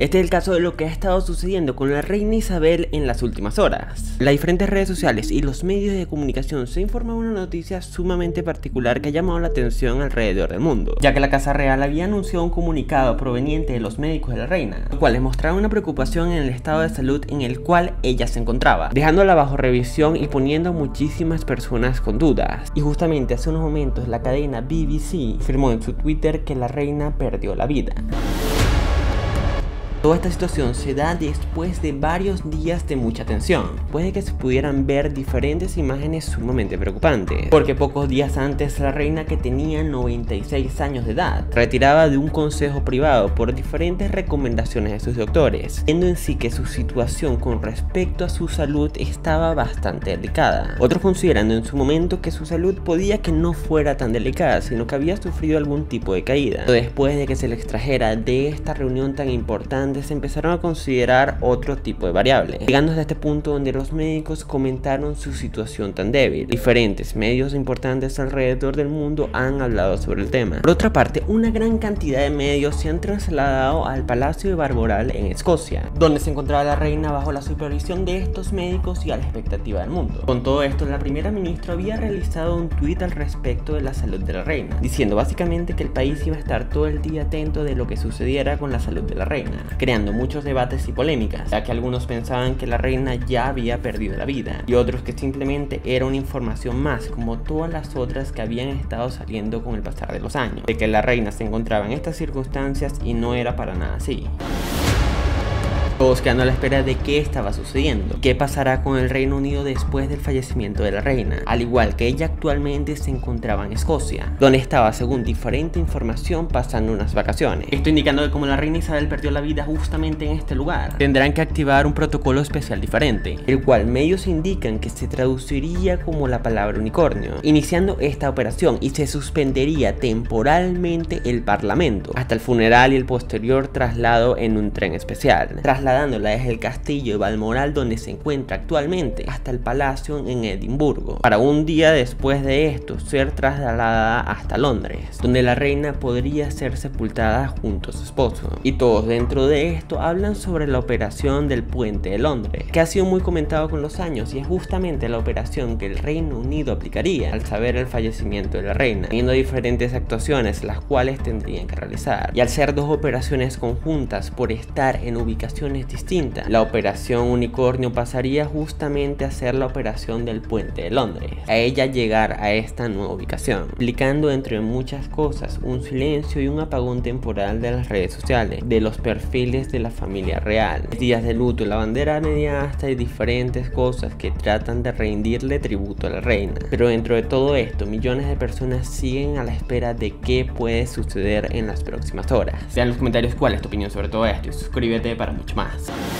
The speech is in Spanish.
Este es el caso de lo que ha estado sucediendo con la reina Isabel en las últimas horas. Las diferentes redes sociales y los medios de comunicación se informan una noticia sumamente particular que ha llamado la atención alrededor del mundo, ya que la Casa Real había anunciado un comunicado proveniente de los médicos de la reina, los cuales mostraron una preocupación en el estado de salud en el cual ella se encontraba, dejándola bajo revisión y poniendo a muchísimas personas con dudas. Y justamente hace unos momentos la cadena BBC afirmó en su Twitter que la reina perdió la vida. Toda esta situación se da después de varios días de mucha tensión. Puede que se pudieran ver diferentes imágenes sumamente preocupantes, porque pocos días antes la reina que tenía 96 años de edad retiraba de un consejo privado por diferentes recomendaciones de sus doctores, viendo en sí que su situación con respecto a su salud estaba bastante delicada. Otros considerando en su momento que su salud podía que no fuera tan delicada, sino que había sufrido algún tipo de caída. Después de que se le extrajera de esta reunión tan importante se empezaron a considerar otro tipo de variables, llegando hasta este punto donde los médicos comentaron su situación tan débil. Diferentes medios importantes alrededor del mundo han hablado sobre el tema. Por otra parte, una gran cantidad de medios se han trasladado al Palacio de Barboral en Escocia, donde se encontraba la reina bajo la supervisión de estos médicos y a la expectativa del mundo. Con todo esto, la primera ministra había realizado un tuit al respecto de la salud de la reina, diciendo básicamente que el país iba a estar todo el día atento de lo que sucediera con la salud de la reina creando muchos debates y polémicas, ya que algunos pensaban que la reina ya había perdido la vida y otros que simplemente era una información más como todas las otras que habían estado saliendo con el pasar de los años, de que la reina se encontraba en estas circunstancias y no era para nada así. Todos quedando a la espera de qué estaba sucediendo, qué pasará con el Reino Unido después del fallecimiento de la reina, al igual que ella actualmente se encontraba en Escocia, donde estaba según diferente información pasando unas vacaciones. Esto indicando que como la reina Isabel perdió la vida justamente en este lugar, tendrán que activar un protocolo especial diferente, el cual medios indican que se traduciría como la palabra unicornio, iniciando esta operación y se suspendería temporalmente el parlamento, hasta el funeral y el posterior traslado en un tren especial trasladándola desde el castillo de Balmoral donde se encuentra actualmente hasta el palacio en Edimburgo, para un día después de esto ser trasladada hasta Londres, donde la reina podría ser sepultada junto a su esposo. Y todos dentro de esto hablan sobre la operación del puente de Londres, que ha sido muy comentado con los años y es justamente la operación que el Reino Unido aplicaría al saber el fallecimiento de la reina, teniendo diferentes actuaciones las cuales tendrían que realizar. Y al ser dos operaciones conjuntas por estar en ubicaciones distinta. La operación unicornio pasaría justamente a ser la operación del puente de Londres, a ella llegar a esta nueva ubicación, implicando entre muchas cosas un silencio y un apagón temporal de las redes sociales, de los perfiles de la familia real, días de luto, la bandera media hasta y diferentes cosas que tratan de rendirle tributo a la reina. Pero dentro de todo esto, millones de personas siguen a la espera de qué puede suceder en las próximas horas. Vean en los comentarios cuál es tu opinión sobre todo esto y suscríbete para mucho más. podcast.